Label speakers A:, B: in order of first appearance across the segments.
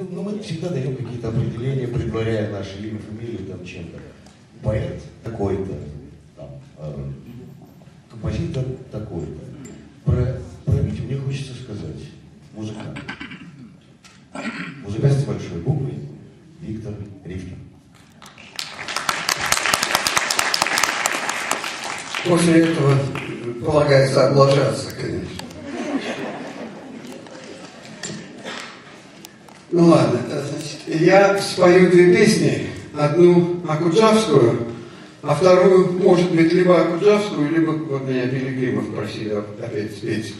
A: Ну, ну, мы всегда даем какие-то определения, предваряя наше имя, фамилию, там, чем-то. Поэт такой-то, там, э, композитор такой-то. Про, про Витю мне хочется сказать. Музыкант. Музыкант с большой буквы Виктор Рифкин.
B: После этого полагается облажаться, Ну ладно, значит, я спою две песни. Одну Акуджавскую, а вторую, может быть, либо Акуджавскую, либо вот меня Пилигримов просили опять спеть.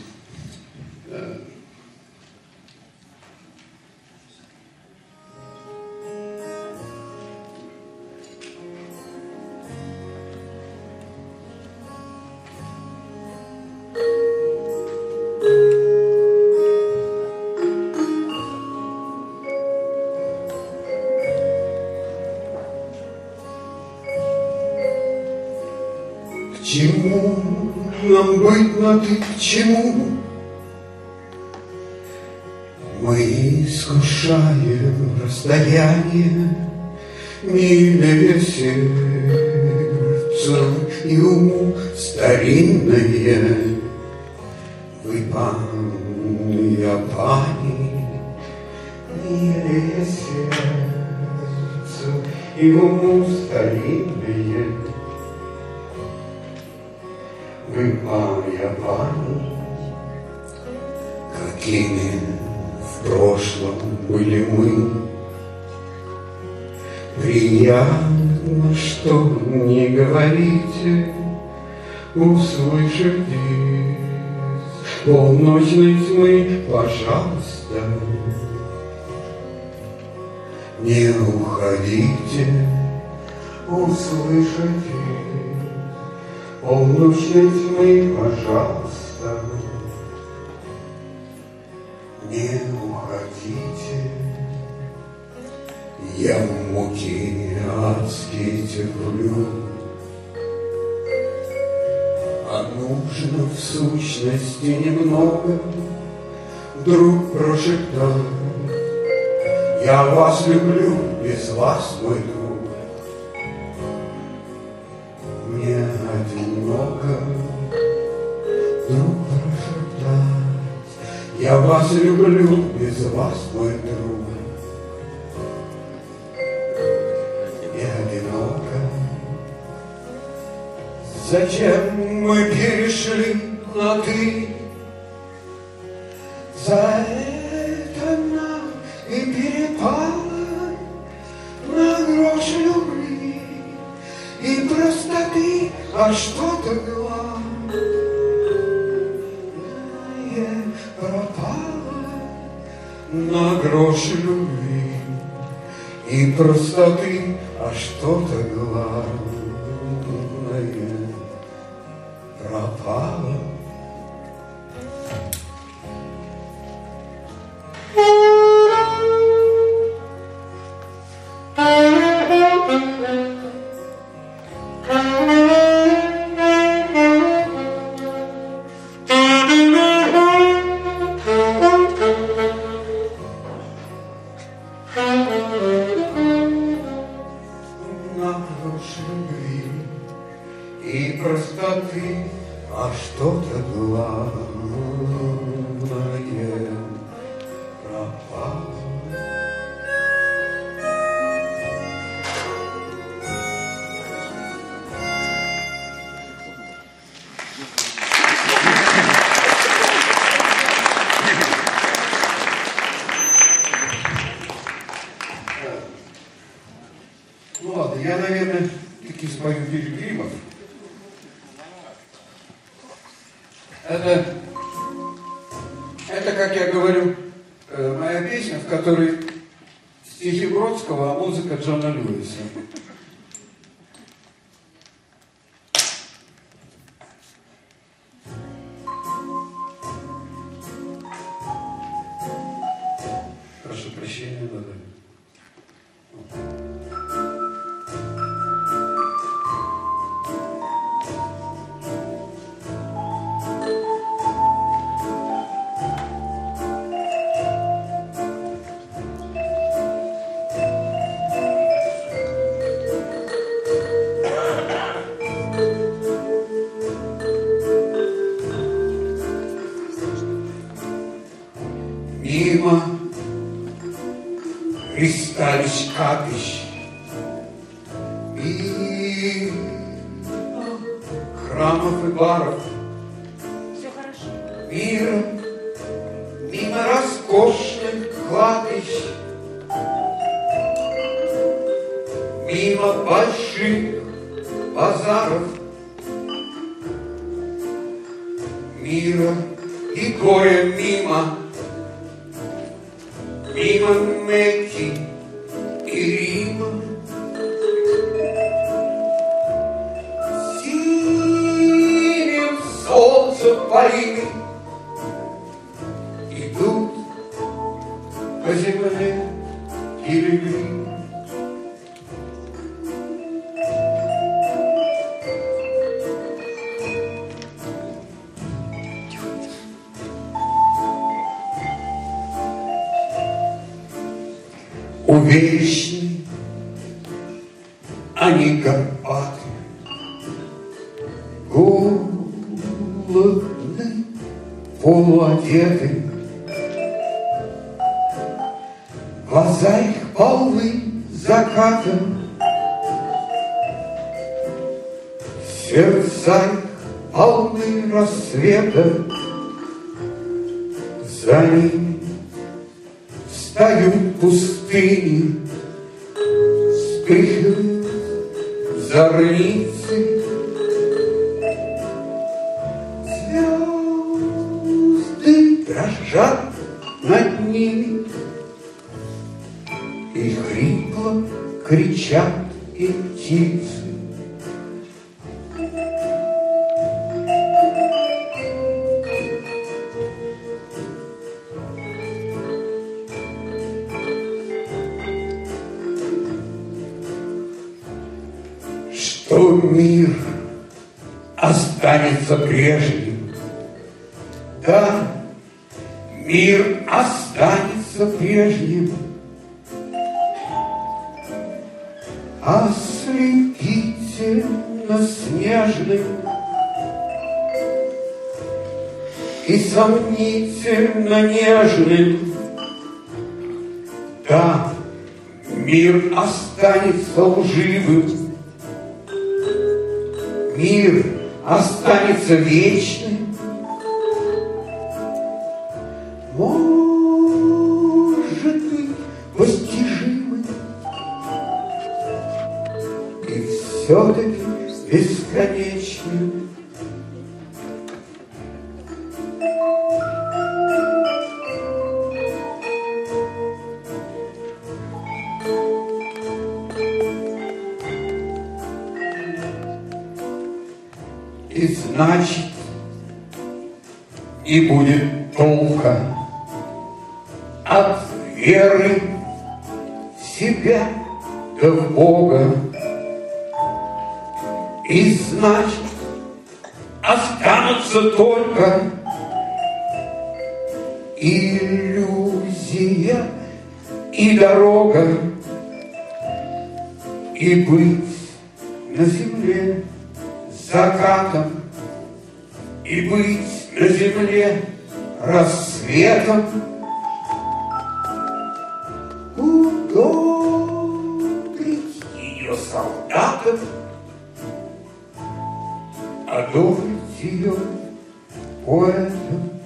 B: Чему нам быть на ты, чему? Мы искушаем расстояние, милее сердцу и уму старинное. Вы, пан, я пани, милее сердцу и уму старинное. Моя память, какими в прошлом были мы. Приятно, что не говорите, услышать из полночной тьмы, пожалуйста, не уходите, услышать из полночной тьмы, пожалуйста, не уходите. Я в муки адские терплю, А нужно в сущности немного, Вдруг прошептал, Я вас люблю, без вас, мой друг. Я вас люблю, без вас, мой друг. И одиноко. Зачем мы перешли на ты? За это нам и перепало на грош любви и простоты, а что-то главное на грош любви и простоты, а что-то главное Это, это, как я говорю, э, моя песня, в которой стихи Бродского, а музыка Джона Льюиса. Прошу прощения, надо. Ристалищ капищ И храмов и баров.
C: Все хорошо.
B: Мира Мимо роскошных кладбищ Мимо больших базаров Мира и горя мимо Мимо Мекки Why do you полуодеты, Глаза их полны закатом, Сердца их полны рассвета, За ними встают пустыни, Вспыхивают зорницы, что мир останется прежним. Да, мир останется прежним. Ослепительно снежным и сомнительно нежным. Да, мир останется лживым, мир останется вечным. Может быть, постижимым. И все-таки бесконечным. Значит, не будет толка от веры себя да в Бога. И значит, останутся только иллюзия и дорога, и быть на земле закатом, и быть на земле рассветом. Удобрить ее солдатам, одобрить ее поэтом.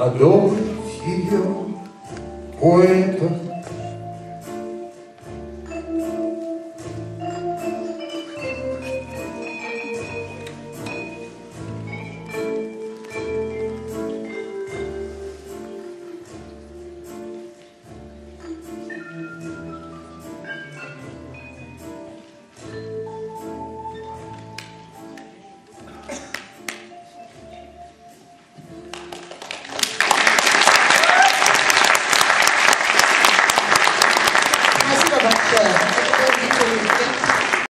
B: Одобрить ее поэта